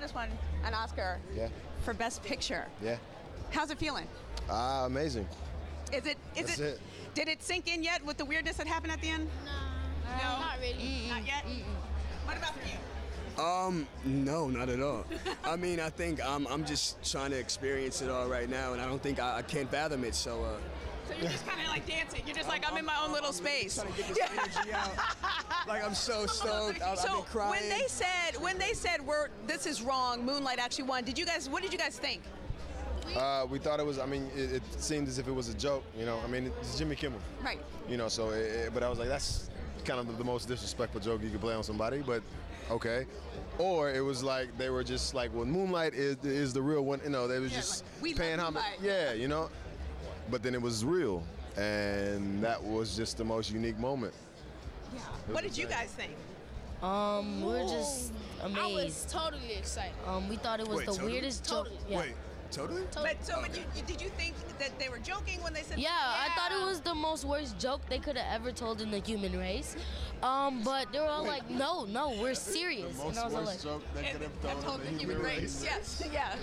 just won an Oscar Yeah. for Best Picture. Yeah. How's it feeling? Ah, amazing. Is it? Is That's it, it. Did it sink in yet with the weirdness that happened at the end? No, No? not really. Not yet. What about for you? Um, no, not at all. I mean, I think I'm, I'm just trying to experience it all right now, and I don't think I, I can't fathom it. So, uh, So you're just kind of like dancing. You're just like I'm in my own little space. trying to get this energy out. Like I'm so stoked. I, so I've been crying. when they said when they said we're this is wrong, Moonlight actually won. Did you guys? What did you guys think? Uh, we thought it was. I mean, it, it seemed as if it was a joke. You know, I mean, it's Jimmy Kimmel. Right. You know, so. It, it- but I was like, that's kind of the, the most disrespectful joke you could play on somebody. But okay. Or it was like they were just like, well, Moonlight is is the real one. You know, they was Yeah, just like, we paying homage. Yeah, you know. But then it was real, and that was just the most unique moment. What did you guys think? Um, we're just amazed. I was totally excited. Um, we thought it was Wait, the totally? weirdest joke. Totally. Yeah. Wait, totally? But so, but you, you- did you think that they were joking when they said? Yeah, I thought it was the most worst joke they could have ever told in the human race. Um, but they were all like, "No, no, we're serious." and I was all like, joke they could have told the human race. Yes, yeah.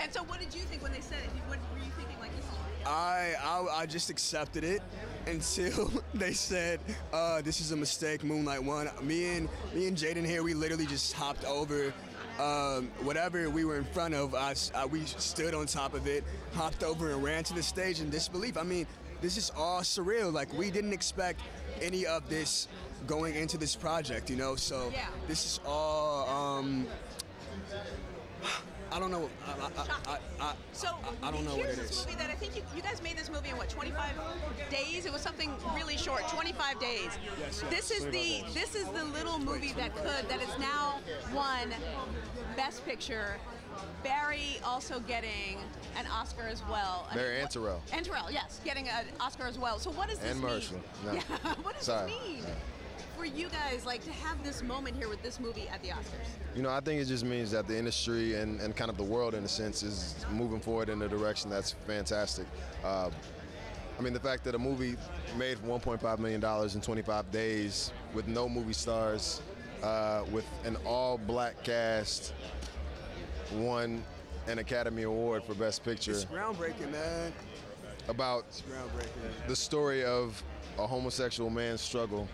And so, what did you think when they said it? What were you thinking? Like this is I, I I just accepted it until they said uh, this is a mistake. Moonlight won. Me and me and Jaden here, we literally just hopped over um, whatever we were in front of us. Uh, we stood on top of it, hopped over, and ran to the stage in disbelief. I mean, this is all surreal. Like we didn't expect any of this going into this project, you know. So Yeah. this is all. Um, I don't know. I, I, I, I, So I, I don't know what here's it this is. movie that I think you, you guys made this movie in what 25 days. It was something really short, 25 days. yes. This is the this is the little movie that could that is now won Best Picture. Barry also getting an Oscar as well. I Barry mean, and what- Tarell. And Tarell, yes, getting an Oscar as well. So what does this And mean? Mahershala. No. Yeah, what does Sorry. this mean for you guys? Like to have this moment here with this movie at the Oscars. You know, I think it just means that the industry and, and kind of the world, in a sense, is moving forward in a direction that's fantastic. Uh, I mean, the fact that a movie made $1.5 million in 25 days with no movie stars, uh, with an all black cast, won an Academy Award for Best Picture It's groundbreaking, man. about Groundbreaking. the story of a homosexual man's struggle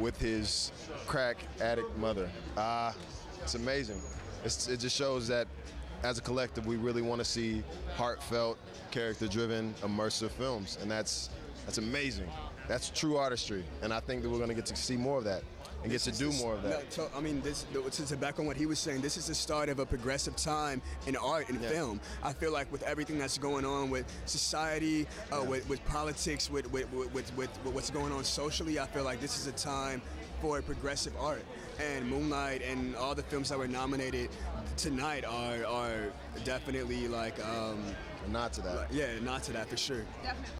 with his crack addict mother. Ah, it's amazing. It's, it just shows that as a collective, we really want to see heartfelt, character-driven, immersive films, and that's that's amazing. That's true artistry, and I think that we're going to get to see more of that and get to do more of that. No, to- I mean, this to, to back on what he was saying. This is the start of a progressive time in art and Yeah. film. I feel like with everything that's going on with society, uh, with, with politics, with with, with, with with what's going on socially, I feel like this is a time for progressive art. And Moonlight and all the films that were nominated tonight are are definitely like um, Not to that. yeah, not to that for sure. Definitely.